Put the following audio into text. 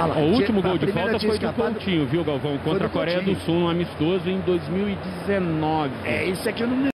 Ah, é, o último gol de falta foi do. Coutinho, viu, Galvão? Contra a Coreia do Sul, um amistoso em 2019. É, isso é aqui eu não me